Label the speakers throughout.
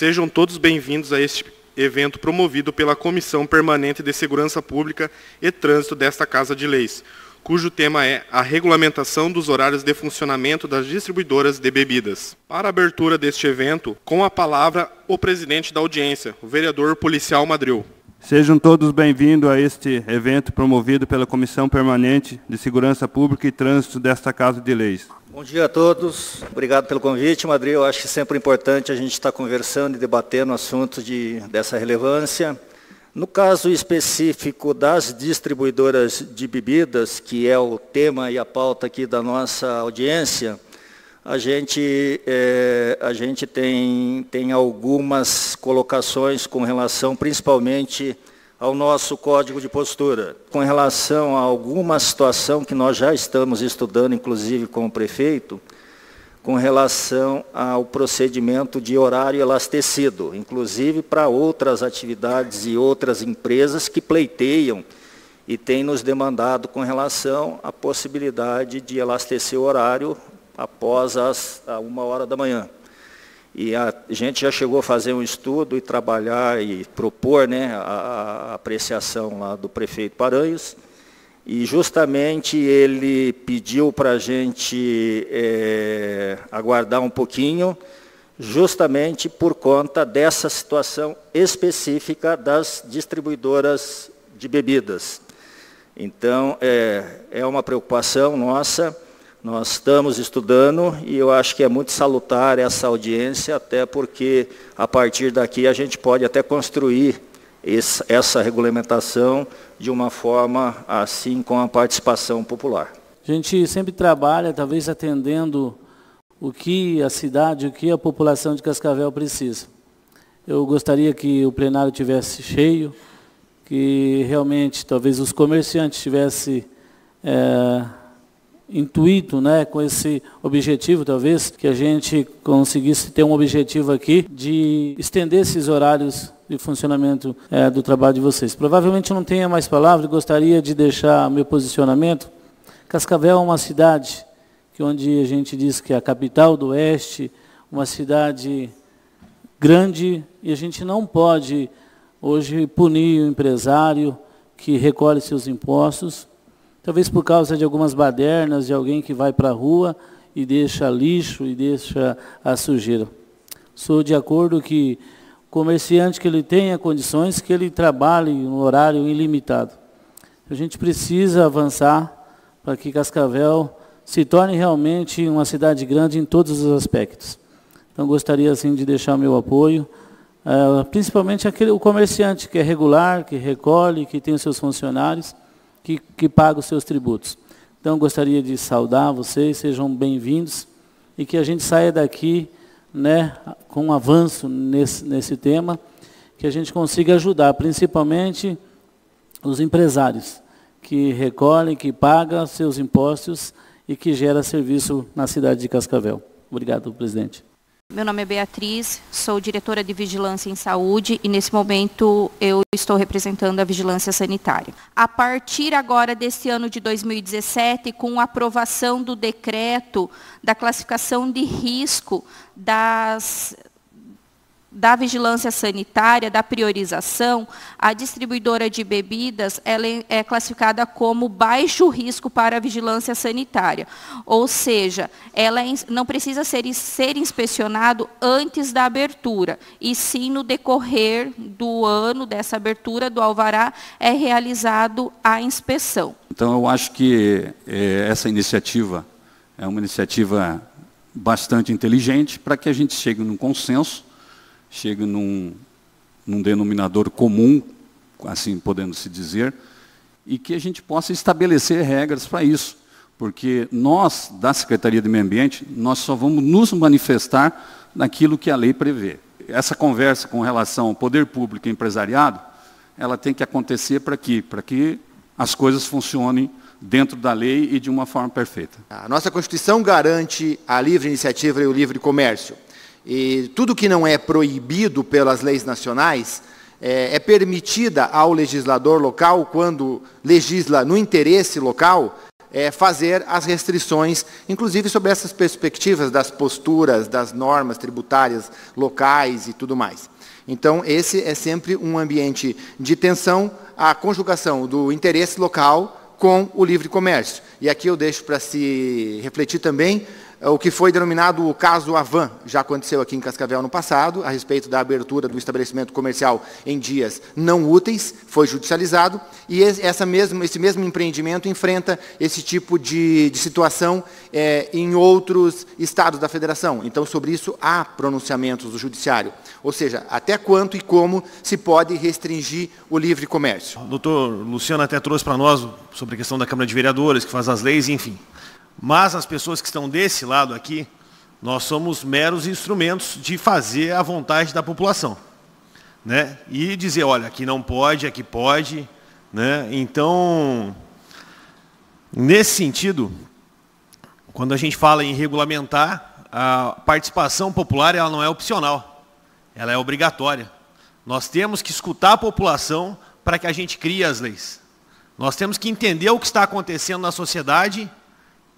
Speaker 1: Sejam todos bem-vindos a este evento promovido pela Comissão Permanente de Segurança Pública e Trânsito desta Casa de Leis, cujo tema é a regulamentação dos horários de funcionamento das distribuidoras de bebidas. Para a abertura deste evento, com a palavra o presidente da audiência, o vereador policial Madril.
Speaker 2: Sejam todos bem-vindos a este evento promovido pela Comissão Permanente de Segurança Pública e Trânsito desta Casa de Leis.
Speaker 3: Bom dia a todos. Obrigado pelo convite, Madrid. Eu acho que é sempre importante a gente estar conversando e debatendo assuntos de, dessa relevância. No caso específico das distribuidoras de bebidas, que é o tema e a pauta aqui da nossa audiência, a gente, é, a gente tem, tem algumas colocações com relação principalmente ao nosso código de postura. Com relação a alguma situação que nós já estamos estudando, inclusive com o prefeito, com relação ao procedimento de horário elastecido, inclusive para outras atividades e outras empresas que pleiteiam e têm nos demandado com relação à possibilidade de elastecer o horário após as a uma hora da manhã. E a gente já chegou a fazer um estudo e trabalhar e propor né, a, a apreciação lá do prefeito Paranhos. E justamente ele pediu para a gente é, aguardar um pouquinho, justamente por conta dessa situação específica das distribuidoras de bebidas. Então, é, é uma preocupação nossa nós estamos estudando e eu acho que é muito salutar essa audiência, até porque a partir daqui a gente pode até construir essa regulamentação de uma forma assim com a participação popular.
Speaker 4: A gente sempre trabalha, talvez atendendo o que a cidade, o que a população de Cascavel precisa. Eu gostaria que o plenário tivesse cheio, que realmente talvez os comerciantes tivessem é, intuito, né, com esse objetivo, talvez, que a gente conseguisse ter um objetivo aqui de estender esses horários de funcionamento é, do trabalho de vocês. Provavelmente não tenha mais palavras, gostaria de deixar meu posicionamento. Cascavel é uma cidade que onde a gente diz que é a capital do oeste, uma cidade grande, e a gente não pode hoje punir o empresário que recolhe seus impostos, Talvez por causa de algumas badernas, de alguém que vai para a rua e deixa lixo e deixa a sujeira. Sou de acordo que o comerciante que ele tenha condições, que ele trabalhe no horário ilimitado. A gente precisa avançar para que Cascavel se torne realmente uma cidade grande em todos os aspectos. Então gostaria assim de deixar meu apoio, uh, principalmente aquele o comerciante que é regular, que recolhe, que tem os seus funcionários que, que paga os seus tributos. Então, gostaria de saudar vocês, sejam bem-vindos e que a gente saia daqui né, com um avanço nesse, nesse tema, que a gente consiga ajudar, principalmente os empresários, que recolhem, que pagam seus impostos e que gera serviço na cidade de Cascavel. Obrigado, presidente.
Speaker 5: Meu nome é Beatriz, sou diretora de Vigilância em Saúde e nesse momento eu estou representando a Vigilância Sanitária. A partir agora desse ano de 2017, com a aprovação do decreto da classificação de risco das da vigilância sanitária, da priorização, a distribuidora de bebidas ela é, é classificada como baixo risco para a vigilância sanitária. Ou seja, ela é não precisa ser, ser inspecionado antes da abertura, e sim no decorrer do ano dessa abertura do alvará é realizado a inspeção.
Speaker 6: Então, eu acho que é, essa iniciativa é uma iniciativa bastante inteligente para que a gente chegue num consenso chegue num, num denominador comum, assim podendo se dizer, e que a gente possa estabelecer regras para isso. Porque nós, da Secretaria de Meio Ambiente, nós só vamos nos manifestar naquilo que a lei prevê. Essa conversa com relação ao poder público e empresariado, ela tem que acontecer para quê? Para que as coisas funcionem dentro da lei e de uma forma perfeita.
Speaker 7: A nossa Constituição garante a livre iniciativa e o livre comércio. E tudo que não é proibido pelas leis nacionais é, é permitida ao legislador local, quando legisla no interesse local, é, fazer as restrições, inclusive sobre essas perspectivas das posturas, das normas tributárias locais e tudo mais. Então, esse é sempre um ambiente de tensão, a conjugação do interesse local com o livre comércio. E aqui eu deixo para se refletir também o que foi denominado o caso Avan, já aconteceu aqui em Cascavel no passado, a respeito da abertura do estabelecimento comercial em dias não úteis, foi judicializado, e essa mesmo, esse mesmo empreendimento enfrenta esse tipo de, de situação é, em outros estados da federação. Então, sobre isso, há pronunciamentos do judiciário. Ou seja, até quanto e como se pode restringir o livre comércio.
Speaker 8: Doutor Luciano até trouxe para nós sobre a questão da Câmara de Vereadores, que faz as leis, enfim. Mas as pessoas que estão desse lado aqui, nós somos meros instrumentos de fazer a vontade da população. Né? E dizer, olha, aqui não pode, aqui pode. Né? Então, nesse sentido, quando a gente fala em regulamentar, a participação popular ela não é opcional, ela é obrigatória. Nós temos que escutar a população para que a gente crie as leis. Nós temos que entender o que está acontecendo na sociedade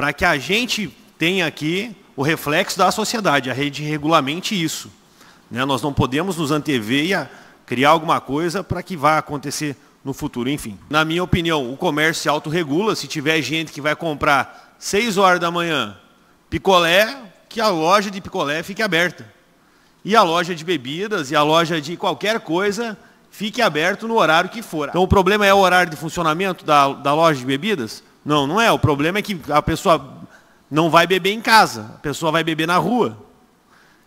Speaker 8: para que a gente tenha aqui o reflexo da sociedade, a rede regulamente isso. Né? Nós não podemos nos antever e criar alguma coisa para que vá acontecer no futuro, enfim. Na minha opinião, o comércio se autorregula, se tiver gente que vai comprar 6 horas da manhã picolé, que a loja de picolé fique aberta. E a loja de bebidas e a loja de qualquer coisa fique aberto no horário que for. Então o problema é o horário de funcionamento da, da loja de bebidas? Não, não é. O problema é que a pessoa não vai beber em casa, a pessoa vai beber na rua.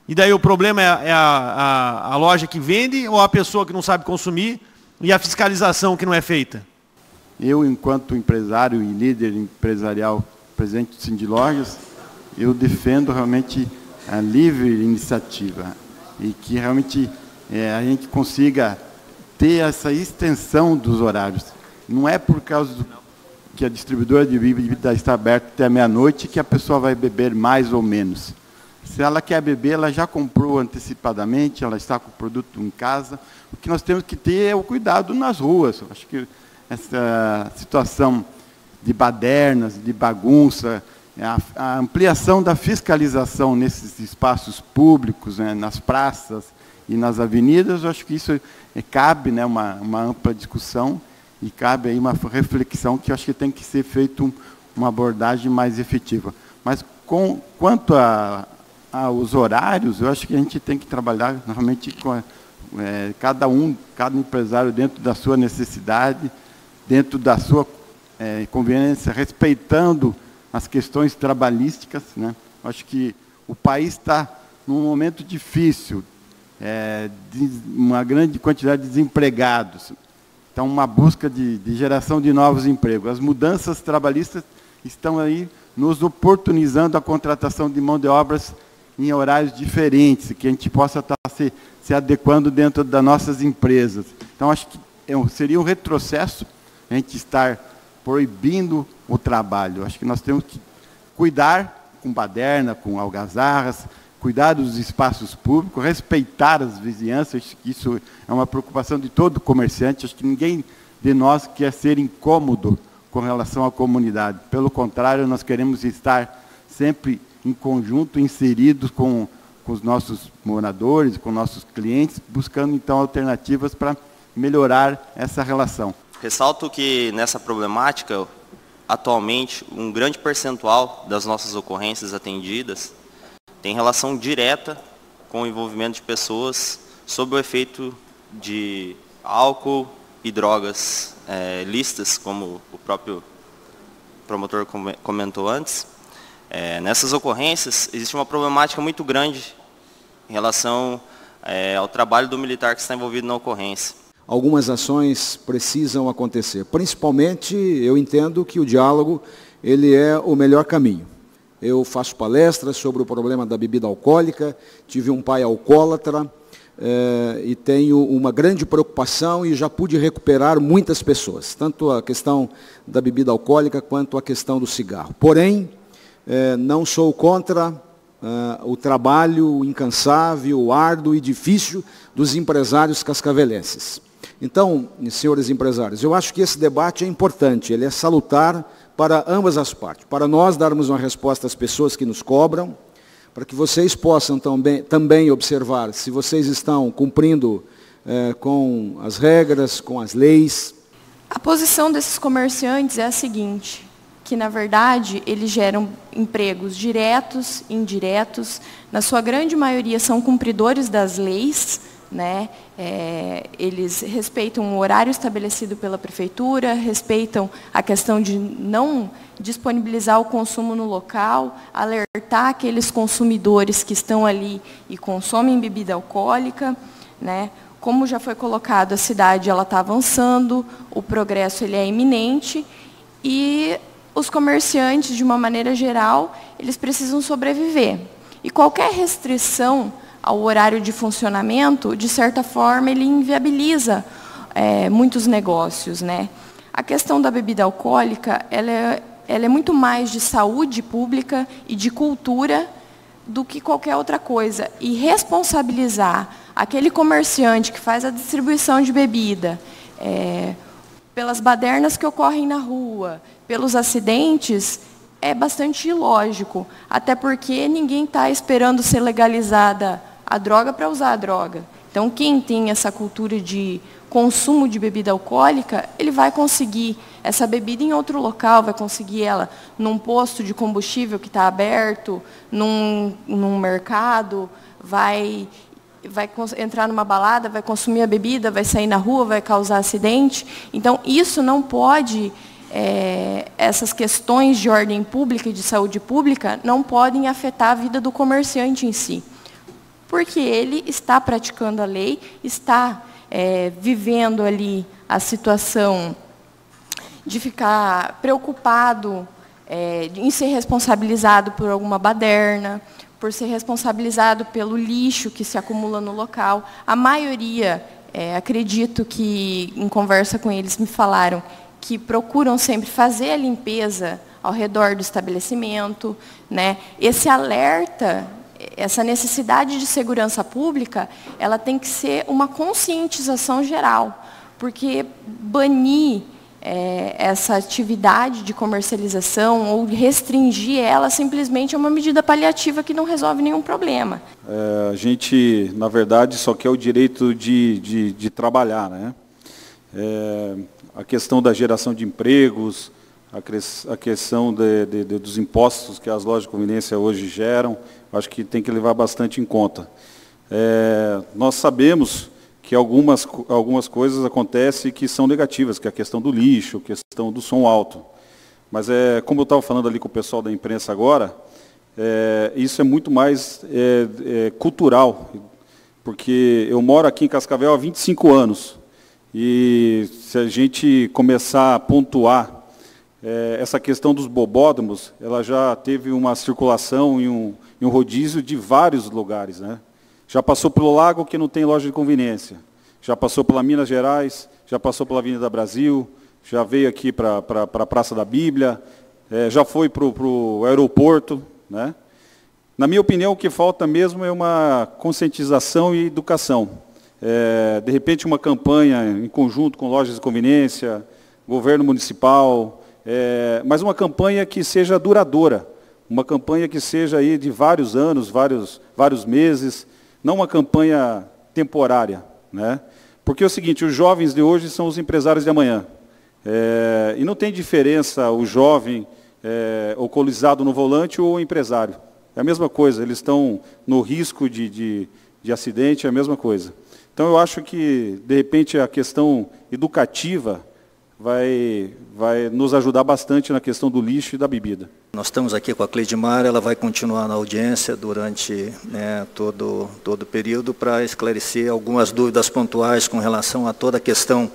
Speaker 8: E daí o problema é, é a, a, a loja que vende ou a pessoa que não sabe consumir e a fiscalização que não é feita?
Speaker 2: Eu, enquanto empresário e líder empresarial presidente do Cindy Lojas, eu defendo realmente a livre iniciativa e que realmente é, a gente consiga ter essa extensão dos horários. Não é por causa do que a distribuidora de bebida está aberta até meia-noite que a pessoa vai beber mais ou menos. Se ela quer beber, ela já comprou antecipadamente, ela está com o produto em casa. O que nós temos que ter é o cuidado nas ruas. Eu acho que essa situação de badernas, de bagunça, a, a ampliação da fiscalização nesses espaços públicos, né, nas praças e nas avenidas, eu acho que isso é, cabe né, uma, uma ampla discussão e cabe aí uma reflexão que eu acho que tem que ser feita um, uma abordagem mais efetiva. Mas com, quanto a, aos horários, eu acho que a gente tem que trabalhar realmente com é, cada um, cada empresário dentro da sua necessidade, dentro da sua é, conveniência, respeitando as questões trabalhísticas. Né? Acho que o país está num momento difícil, é, de uma grande quantidade de desempregados. Então, uma busca de, de geração de novos empregos. As mudanças trabalhistas estão aí nos oportunizando a contratação de mão de obras em horários diferentes, que a gente possa estar se, se adequando dentro das nossas empresas. Então, acho que é seria um retrocesso a gente estar proibindo o trabalho. Acho que nós temos que cuidar com baderna, com algazarras, cuidar dos espaços públicos, respeitar as vizinhanças, isso é uma preocupação de todo comerciante, acho que ninguém de nós quer ser incômodo com relação à comunidade. Pelo contrário, nós queremos estar sempre em conjunto, inseridos com, com os nossos moradores, com nossos clientes, buscando então alternativas para melhorar essa relação.
Speaker 9: Ressalto que nessa problemática, atualmente, um grande percentual das nossas ocorrências atendidas tem relação direta com o envolvimento de pessoas sob o efeito de álcool e drogas é, listas, como o próprio promotor comentou antes. É, nessas ocorrências, existe uma problemática muito grande em relação é, ao trabalho do militar que está envolvido na ocorrência.
Speaker 10: Algumas ações precisam acontecer. Principalmente, eu entendo que o diálogo ele é o melhor caminho. Eu faço palestras sobre o problema da bebida alcoólica, tive um pai alcoólatra eh, e tenho uma grande preocupação e já pude recuperar muitas pessoas, tanto a questão da bebida alcoólica quanto a questão do cigarro. Porém, eh, não sou contra eh, o trabalho incansável, árduo e difícil dos empresários cascavelenses. Então, senhores empresários, eu acho que esse debate é importante, ele é salutar para ambas as partes. Para nós darmos uma resposta às pessoas que nos cobram, para que vocês possam também, também observar se vocês estão cumprindo é, com as regras, com as leis.
Speaker 11: A posição desses comerciantes é a seguinte, que na verdade eles geram empregos diretos, indiretos, na sua grande maioria são cumpridores das leis, né? É, eles respeitam o horário estabelecido pela prefeitura, respeitam a questão de não disponibilizar o consumo no local, alertar aqueles consumidores que estão ali e consomem bebida alcoólica. Né? Como já foi colocado, a cidade está avançando, o progresso ele é iminente e os comerciantes, de uma maneira geral, eles precisam sobreviver. E qualquer restrição ao horário de funcionamento, de certa forma, ele inviabiliza é, muitos negócios. Né? A questão da bebida alcoólica, ela é, ela é muito mais de saúde pública e de cultura do que qualquer outra coisa. E responsabilizar aquele comerciante que faz a distribuição de bebida, é, pelas badernas que ocorrem na rua, pelos acidentes, é bastante ilógico. Até porque ninguém está esperando ser legalizada a droga para usar a droga. Então, quem tem essa cultura de consumo de bebida alcoólica, ele vai conseguir essa bebida em outro local, vai conseguir ela num posto de combustível que está aberto, num, num mercado, vai, vai entrar numa balada, vai consumir a bebida, vai sair na rua, vai causar acidente. Então, isso não pode, é, essas questões de ordem pública e de saúde pública, não podem afetar a vida do comerciante em si porque ele está praticando a lei, está é, vivendo ali a situação de ficar preocupado é, em ser responsabilizado por alguma baderna, por ser responsabilizado pelo lixo que se acumula no local. A maioria, é, acredito que em conversa com eles me falaram que procuram sempre fazer a limpeza ao redor do estabelecimento. Né? Esse alerta essa necessidade de segurança pública, ela tem que ser uma conscientização geral, porque banir é, essa atividade de comercialização ou restringir ela simplesmente é uma medida paliativa que não resolve nenhum problema.
Speaker 6: É, a gente, na verdade, só quer o direito de, de, de trabalhar. Né? É, a questão da geração de empregos, a, questão de, de, dos impostos que as lojas de conveniência hoje geram, acho que tem que levar bastante em conta. É, nós sabemos que algumas, algumas coisas acontecem que são negativas, que é a questão do lixo, a questão do som alto. Mas, é, como eu estava falando ali com o pessoal da imprensa agora, é, isso é muito mais é, é, cultural, porque eu moro aqui em Cascavel há 25 anos. E se a gente começar a pontuar é, essa questão dos bobódromos, ela já teve uma circulação e um, e um rodízio de vários lugares. Né? Já passou pelo Lago, que não tem loja de conveniência. Já passou pela Minas Gerais, já passou pela Avenida Brasil, já veio aqui para a Praça da Bíblia, é, já foi para o aeroporto. Né? Na minha opinião, o que falta mesmo é uma conscientização e educação. É, de repente, uma campanha em conjunto com lojas de conveniência, governo municipal, é, mas uma campanha que seja duradoura, uma campanha que seja aí de vários anos, vários, vários meses, não uma campanha temporária. Né? Porque é o seguinte, os jovens de hoje são os empresários de amanhã. É, e não tem diferença o jovem é, no volante ou o empresário. É a mesma coisa, eles estão no risco de, de, de acidente, é a mesma coisa. Então eu acho que, de repente, a questão educativa vai, vai nos ajudar bastante na questão do lixo e da bebida.
Speaker 3: Nós estamos aqui com a Cleidmar, ela vai continuar na audiência durante né, todo, todo o período para esclarecer algumas dúvidas pontuais com relação a toda a questão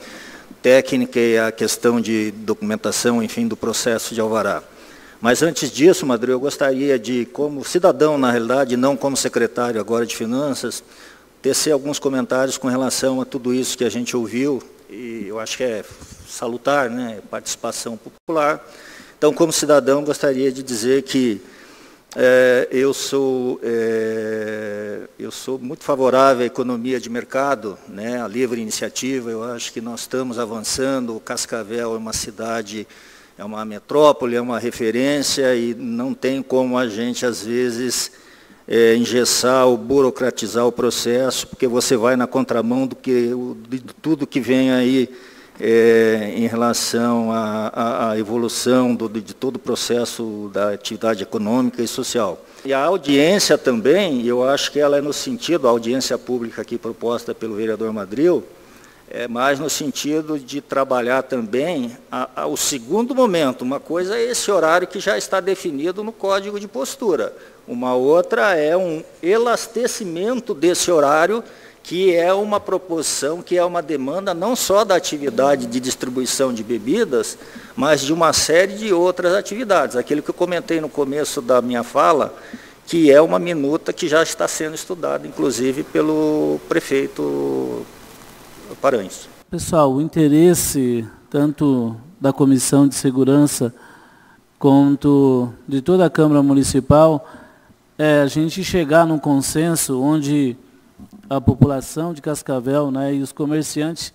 Speaker 3: técnica e a questão de documentação, enfim, do processo de alvará. Mas antes disso, Madre, eu gostaria de, como cidadão, na realidade, não como secretário agora de Finanças, tecer alguns comentários com relação a tudo isso que a gente ouviu, e eu acho que é salutar, né, participação popular. Então, como cidadão, gostaria de dizer que é, eu, sou, é, eu sou muito favorável à economia de mercado, né, à livre iniciativa. Eu acho que nós estamos avançando. O Cascavel é uma cidade é uma metrópole, é uma referência e não tem como a gente, às vezes, é, engessar ou burocratizar o processo, porque você vai na contramão do que, de tudo que vem aí é, em relação à, à evolução do, de todo o processo da atividade econômica e social. E a audiência também, eu acho que ela é no sentido, a audiência pública aqui proposta pelo vereador Madril, é mais no sentido de trabalhar também a, a, o segundo momento. Uma coisa é esse horário que já está definido no código de postura. Uma outra é um elastecimento desse horário, que é uma proposição, que é uma demanda não só da atividade de distribuição de bebidas, mas de uma série de outras atividades. Aquilo que eu comentei no começo da minha fala, que é uma minuta que já está sendo estudada, inclusive, pelo prefeito Paranhos.
Speaker 4: Pessoal, o interesse tanto da Comissão de Segurança quanto de toda a Câmara Municipal é a gente chegar num consenso onde a população de Cascavel né, e os comerciantes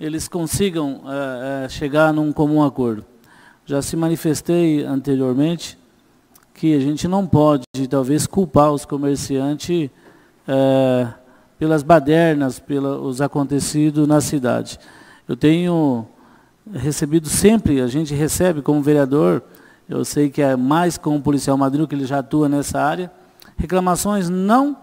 Speaker 4: eles consigam é, é, chegar num comum acordo. Já se manifestei anteriormente que a gente não pode, talvez, culpar os comerciantes é, pelas badernas, pelos acontecidos na cidade. Eu tenho recebido sempre, a gente recebe como vereador, eu sei que é mais com o policial madrinho, que ele já atua nessa área, reclamações não,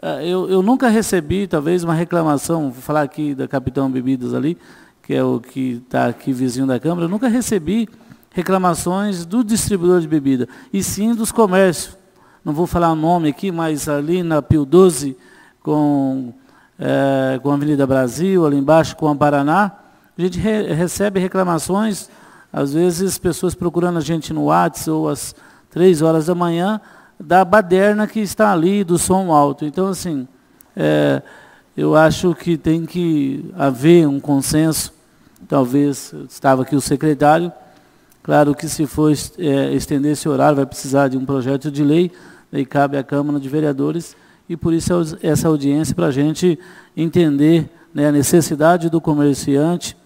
Speaker 4: eh, eu, eu nunca recebi, talvez, uma reclamação, vou falar aqui da Capitão Bebidas ali, que é o que está aqui vizinho da Câmara, eu nunca recebi reclamações do distribuidor de bebida, e sim dos comércios. Não vou falar o nome aqui, mas ali na Pio 12, com, é, com a Avenida Brasil, ali embaixo com a Paraná, a gente re, recebe reclamações, às vezes pessoas procurando a gente no WhatsApp ou às três horas da manhã, da baderna que está ali, do som alto. Então, assim, é, eu acho que tem que haver um consenso, talvez, estava aqui o secretário, claro que se for é, estender esse horário, vai precisar de um projeto de lei, aí cabe à Câmara de Vereadores, e por isso essa audiência para a gente entender né, a necessidade do comerciante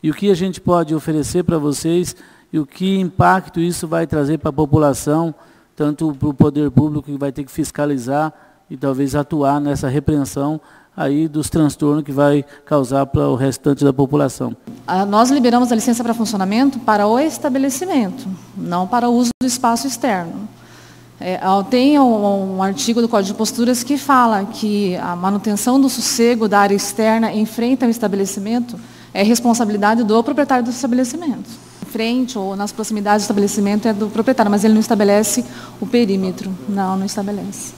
Speaker 4: e o que a gente pode oferecer para vocês e o que impacto isso vai trazer para a população, tanto para o poder público que vai ter que fiscalizar e talvez atuar nessa repreensão aí dos transtornos que vai causar para o restante da população.
Speaker 12: Ah, nós liberamos a licença para funcionamento para o estabelecimento, não para o uso do espaço externo. É, tem um, um, artigo do Código de Posturas que fala que a manutenção do sossego da área externa em frente ao estabelecimento é responsabilidade do proprietário do estabelecimento. Em frente ou nas proximidades do estabelecimento é do proprietário, mas ele não estabelece o perímetro. Não, não estabelece.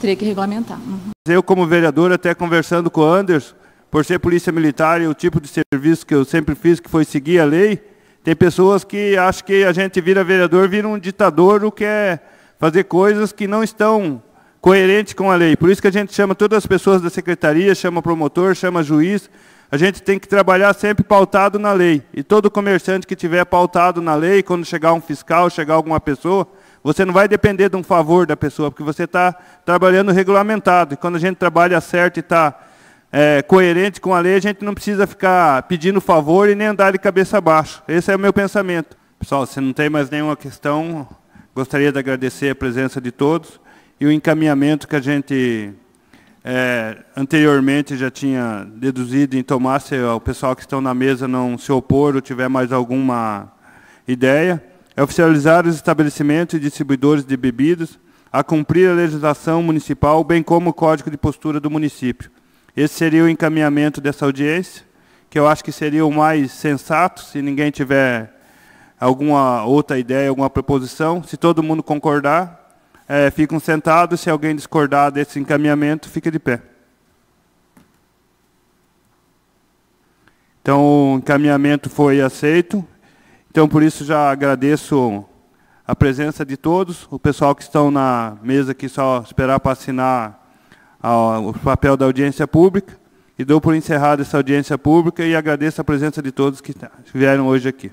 Speaker 12: Teria que regulamentar. Uhum.
Speaker 13: Eu, como vereador, até conversando com o Anderson, por ser polícia militar e o tipo de serviço que eu sempre fiz, que foi seguir a lei, tem pessoas que acham que a gente vira vereador, vira um ditador, o que é fazer coisas que não estão coerentes com a lei. Por isso que a gente chama todas as pessoas da secretaria, chama promotor, chama juiz. A gente tem que trabalhar sempre pautado na lei. E todo comerciante que tiver pautado na lei, quando chegar um fiscal, chegar alguma pessoa, você não vai depender de um favor da pessoa, porque você está trabalhando regulamentado. E quando a gente trabalha certo e está é, coerente com a lei, a gente não precisa ficar pedindo favor e nem andar de cabeça abaixo. Esse é o meu pensamento. Pessoal, se não tem mais nenhuma questão, Gostaria de agradecer a presença de todos e o encaminhamento que a gente é, anteriormente já tinha deduzido em tomar, se o pessoal que estão na mesa não se opor ou tiver mais alguma ideia, é oficializar os estabelecimentos e distribuidores de bebidas a cumprir a legislação municipal, bem como o código de postura do município. Esse seria o encaminhamento dessa audiência, que eu acho que seria o mais sensato, se ninguém tiver alguma outra ideia, alguma proposição. Se todo mundo concordar, é, ficam sentados. Se alguém discordar desse encaminhamento, fica de pé. Então, o encaminhamento foi aceito. Então, por isso, já agradeço a presença de todos. O pessoal que estão na mesa aqui, só esperar para assinar o papel da audiência pública. E dou por encerrada essa audiência pública e agradeço a presença de todos que vieram hoje aqui.